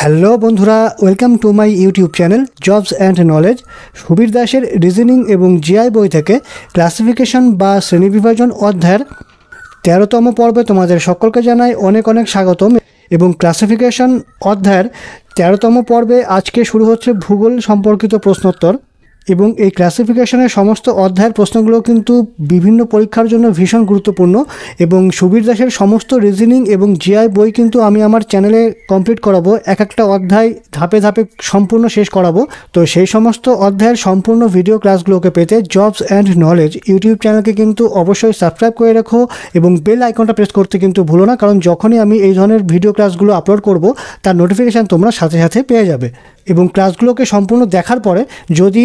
Hello বন্ধুরা, welcome to my YouTube channel jobs and knowledge. Subir দাসের reasoning এবং GI বই থেকে ক্লাসিফিকেশন বা শ্রেণীবিভাজন অধ্যায়ের তেরোতম পর্বে তোমাদের সকলকে জানাই অনেক অনেক স্বাগতম এবং ক্লাসিফিকেশন অধ্যায়ের তেরোতম পর্বে আজকে শুরু হচ্ছে ভূগোল সম্পর্কিত প্রশ্নোত্তর। এবং এই ক্লাসিফিকেশনের সমস্ত অধ্যায়ের প্রশ্নগুলো কিন্তু বিভিন্ন পরীক্ষার জন্য ভীষণ গুরুত্বপূর্ণ এবং সুবীর দাসের সমস্ত রিজনিং এবং জিআই বই কিন্তু আমি আমার চ্যানেলে কমপ্লিট করাবো। এক একটা অধ্যায় ধাপে ধাপে সম্পূর্ণ শেষ করাবো। তো সেই সমস্ত অধ্যায়ের সম্পূর্ণ ভিডিও ক্লাসগুলোকে পেতে জবস অ্যান্ড নলেজ ইউটিউব চ্যানেলকে কিন্তু অবশ্যই সাবস্ক্রাইব করে রাখো এবং বেল আইকনটা প্রেস করতে কিন্তু ভুলো না, কারণ যখনই আমি এই ধরনের ভিডিও ক্লাসগুলো আপলোড করব, তার নোটিফিকেশান তোমরা সাথে সাথে পেয়ে যাবে। এবং ক্লাসগুলোকে সম্পূর্ণ দেখার পরে যদি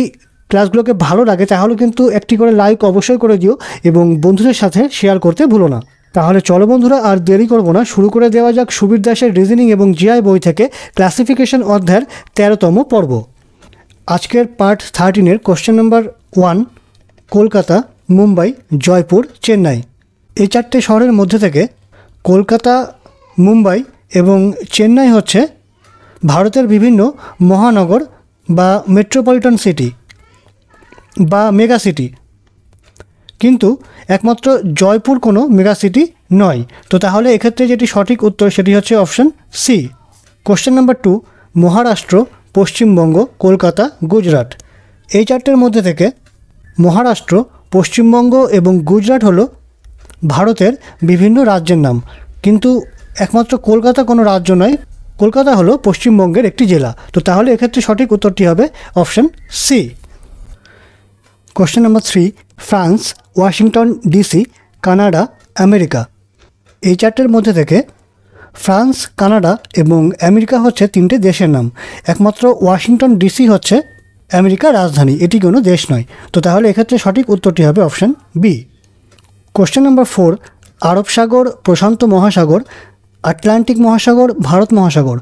ক্লাসগুলোকে ভালো লাগে, তাহলে কিন্তু একটি করে লাইক অবশ্যই করে দিও এবং বন্ধুদের সাথে শেয়ার করতে ভুলো না। তাহলে চলো বন্ধুরা, আর দেরি করব না। শুরু করে দেওয়া যাক সুবীর দাসের রিজনিং এবং জিআই বই থেকে ক্লাসিফিকেশন অধ্যায়ের তেরোতম পর্ব। আজকের part থার্টিনের question number one Kolkata, Mumbai, Jaipur, Chennai. এই চারটে শহরের মধ্যে থেকে কলকাতা, মুম্বাই এবং চেন্নাই হচ্ছে ভারতের বিভিন্ন মহানগর বা মেট্রোপলিটন সিটি বা মেগা সিটি। কিন্তু একমাত্র জয়পুর কোনো মেগা সিটি নয়। তো তাহলে এক্ষেত্রে যেটি সঠিক উত্তর সেটি হচ্ছে option C. Question number two, Maharashtra, Paschimbanga, Kolkata, Gujarat. এই চারটের মধ্যে থেকে মহারাষ্ট্র, পশ্চিমবঙ্গ এবং গুজরাট হলো ভারতের বিভিন্ন রাজ্যের নাম। কিন্তু একমাত্র কলকাতা কোনো রাজ্য নয়, কলকাতা হলো পশ্চিমবঙ্গের একটি জেলা। তো তাহলে এক্ষেত্রে সঠিক উত্তরটি হবে option C. Question number three France Washington DC Canada America এই চারটের মধ্যে থেকে ফ্রান্স কানাডা এবং আমেরিকা হচ্ছে তিনটে দেশের নাম। একমাত্র ওয়াশিংটন ডিসি হচ্ছে আমেরিকার রাজধানী, এটি কোনো দেশ নয়। তো তাহলে এক্ষেত্রে সঠিক উত্তরটি হবে option B question number four আরব সাগর, প্রশান্ত মহাসাগর আটলান্টিক মহাসাগর, ভারত মহাসাগর।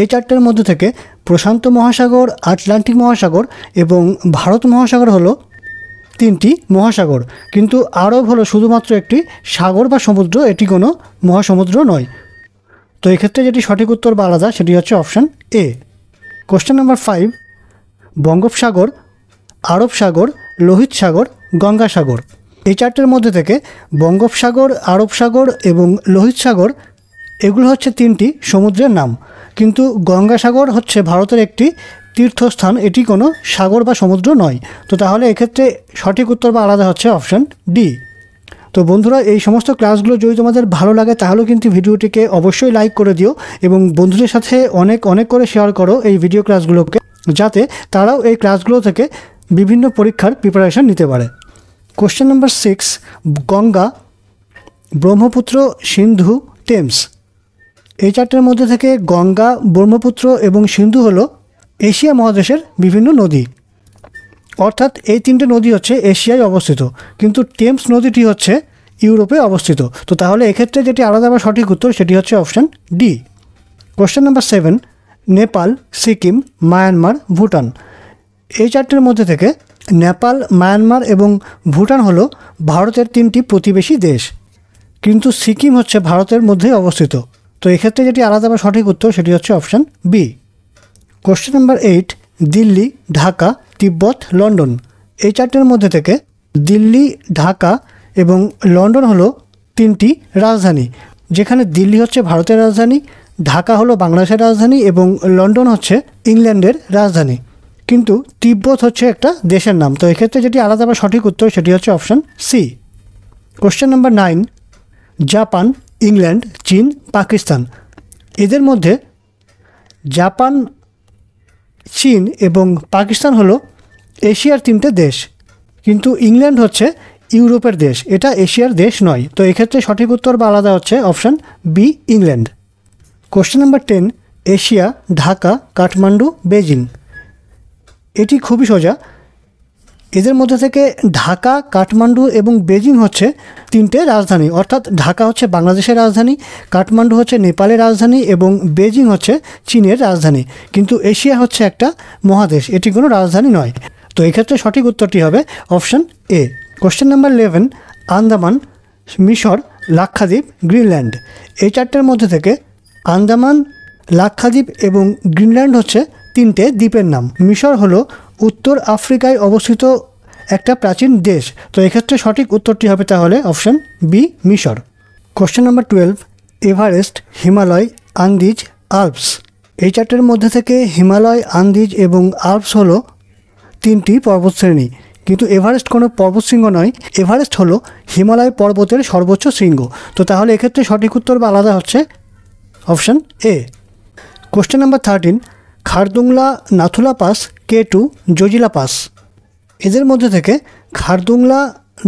এই চারটের মধ্যে থেকে প্রশান্ত মহাসাগর আটলান্টিক মহাসাগর এবং ভারত মহাসাগর হলো তিনটি মহাসাগর। কিন্তু আরব হলো শুধুমাত্র একটি সাগর বা সমুদ্র, এটি কোনো মহাসমুদ্র নয়। তো এক্ষেত্রে যেটি সঠিক উত্তর বা আলাদা, সেটি হচ্ছে option A. Question number five, বঙ্গোপসাগর, আরব সাগর, লোহিত সাগর গঙ্গাসাগর এই চারটের মধ্যে থেকে বঙ্গোপসাগর, আরব সাগর এবং লোহিত সাগর, এগুলো হচ্ছে তিনটি সমুদ্রের নাম। কিন্তু গঙ্গাসাগর হচ্ছে ভারতের একটি তীর্থস্থান এটি কোনো সাগর বা সমুদ্র নয়। তো তাহলে এক্ষেত্রে সঠিক উত্তর বা আলাদা হচ্ছে অপশান ডি। তো বন্ধুরা, এই সমস্ত ক্লাসগুলো যদি তোমাদের ভালো লাগে তাহলেও কিন্তু ভিডিওটিকে অবশ্যই লাইক করে দিও এবং বন্ধুদের সাথে অনেক অনেক করে শেয়ার করো এই ভিডিও ক্লাসগুলোকে, যাতে তারাও এই ক্লাসগুলো থেকে বিভিন্ন পরীক্ষার প্রিপারেশান নিতে পারে। Question number six Ganga, Brahmaputra, Sindhu, Thames. এই চারটের মধ্যে থেকে গঙ্গা, ব্রহ্মপুত্র এবং সিন্ধু হলো এশিয়া মহাদেশের বিভিন্ন নদী। অর্থাৎ এই তিনটে নদী হচ্ছে এশিয়ায় অবস্থিত। কিন্তু টেমস নদীটি হচ্ছে ইউরোপে অবস্থিত। তো তাহলে এক্ষেত্রে যেটি আলাদা বা সঠিক উত্তর, সেটি হচ্ছে option D. Question number seven Nepal, Sikkim, Myanmar, Bhutan. এই চারটির মধ্যে থেকে নেপাল, মায়ানমার এবং ভুটান হলো ভারতের তিনটি প্রতিবেশী দেশ। কিন্তু সিকিম হচ্ছে ভারতের মধ্যেই অবস্থিত। তো এক্ষেত্রে যেটি আলাদা বা সঠিক উত্তর, সেটি হচ্ছে option B. Question number eight Delhi Dhaka Tibet London এই চারটের মধ্যে থেকে দিল্লি, ঢাকা এবং লন্ডন হলো তিনটি রাজধানী। যেখানে দিল্লি হচ্ছে ভারতের রাজধানী, ঢাকা হলো বাংলাদেশের রাজধানী এবং লন্ডন হচ্ছে ইংল্যান্ডের রাজধানী। কিন্তু তিব্বত হচ্ছে একটা দেশের নাম। তো এক্ষেত্রে যেটি আলাদা বা সঠিক উত্তর, সেটি হচ্ছে option C question number nine Japan England চীন পাকিস্তান এদের মধ্যে জাপান চীন এবং পাকিস্তান হলো এশিয়ার তিনটে দেশ। কিন্তু ইংল্যান্ড হচ্ছে ইউরোপের দেশ। এটা এশিয়ার দেশ নয়। তো এক্ষেত্রে সঠিক উত্তর বা আলাদা হচ্ছে option B, England. Question number ten, Asia, Dhaka, Kathmandu Beijing এটি খুবই সোজা। এদের মধ্যে থেকে ঢাকা, কাঠমান্ডু এবং বেজিং হচ্ছে তিনটে রাজধানী। অর্থাৎ ঢাকা হচ্ছে বাংলাদেশের রাজধানী, কাঠমান্ডু হচ্ছে নেপালের রাজধানী এবং বেজিং হচ্ছে চীনের রাজধানী। কিন্তু এশিয়া হচ্ছে একটা মহাদেশ, এটি কোনো রাজধানী নয়। তো এক্ষেত্রে সঠিক উত্তরটি হবে option A. Question number eleven, Andaman, মিশর, লাক্ষাদ্বীপ, গ্রিনল্যান্ড। এই চারটের মধ্যে থেকে আন্দামান, লাক্ষাদ্বীপ এবং গ্রিনল্যান্ড হচ্ছে তিনটে দ্বীপের নাম। মিশর হলো উত্তর আফ্রিকায় অবস্থিত একটা প্রাচীন দেশ। তো এক্ষেত্রে সঠিক উত্তরটি হবে তাহলে অপশান বি, মিশর। Question number twelve Everest Himalaya Andes Alps এই চারটের মধ্যে থেকে হিমালয়, আন্দিজ এবং আলপস হলো তিনটি পর্বতশ্রেণী কিন্তু এভারেস্ট কোনো পর্বতশৃঙ্গ নয়। এভারেস্ট হলো হিমালয় পর্বতের সর্বোচ্চ শৃঙ্গ। তো তাহলে এক্ষেত্রে সঠিক উত্তর বা আলাদা হচ্ছে option A. Question number thirteen Khardungla, Nathula pass K two Zojila pass. এদের মধ্যে থেকে খারদুংলা,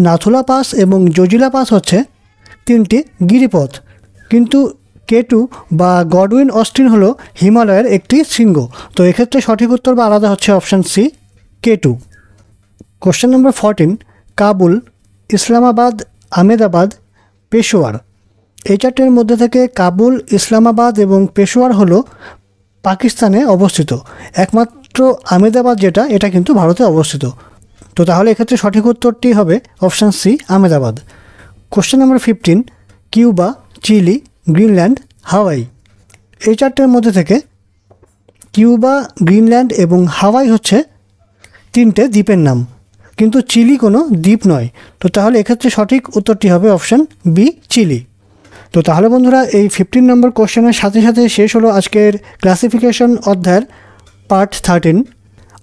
নাথুলা পাস এবং জজিলা পাস হচ্ছে তিনটি গিরিপথ। কিন্তু কে টু বা গডউইন অস্টিন হলো হিমালয়ের একটি শৃঙ্গ। তো এক্ষেত্রে সঠিক উত্তর বা আলাদা হচ্ছে option C K two question number fourteen, Kabul, Islamabad, Ahmedabad, Peshawar. এই চারটের মধ্যে থেকে কাবুল, ইসলামাবাদ এবং পেশোয়ার হলো পাকিস্তানে অবস্থিত। একমাত্র আমেদাবাদ যেটা, এটা কিন্তু ভারতে অবস্থিত। তো তাহলে এক্ষেত্রে সঠিক উত্তরটি হবে option C Ahmedabad question number fifteen Cuba, Chile, Greenland, Hawaii. এই চারটের মধ্যে থেকে কিউবা, গ্রিনল্যান্ড এবং হাওয়াই হচ্ছে তিনটে দ্বীপের নাম। কিন্তু চিলি কোনো দ্বীপ নয়। তো তাহলে এক্ষেত্রে সঠিক উত্তরটি হবে অপশান বি, চিলি। তো তাহলে বন্ধুরা, এই ফিফটিন নম্বর কোশ্চেনের সাথে সাথে শেষ হলো আজকের ক্লাসিফিকেশন অধ্যায়ের পার্ট থার্টিন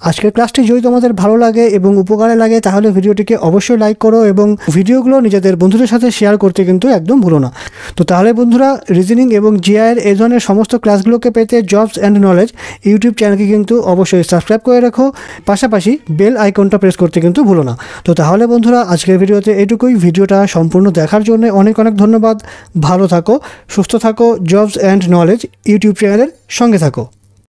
আজকের ক্লাসটি যদি তোমাদের ভালো লাগে এবং উপকারে লাগে, তাহলে ভিডিওটিকে অবশ্যই লাইক করো এবং ভিডিওগুলো নিজেদের বন্ধুদের সাথে শেয়ার করতে কিন্তু একদম ভুলো না। তো তাহলে বন্ধুরা রিজনিং এবং জিআইয়ের এই ধরনের সমস্ত ক্লাসগুলোকে পেতে জবস অ্যান্ড নলেজ ইউটিউব চ্যানেলকে কিন্তু অবশ্যই সাবস্ক্রাইব করে রাখো। পাশাপাশি বেল আইকনটা প্রেস করতে কিন্তু ভুলো না। তো তাহলে বন্ধুরা, আজকের ভিডিওতে এটুকুই। ভিডিওটা সম্পূর্ণ দেখার জন্য অনেক অনেক ধন্যবাদ। ভালো থাকো, সুস্থ থাকো জবস অ্যান্ড নলেজ ইউটিউব চ্যানেলের সঙ্গে থাকো।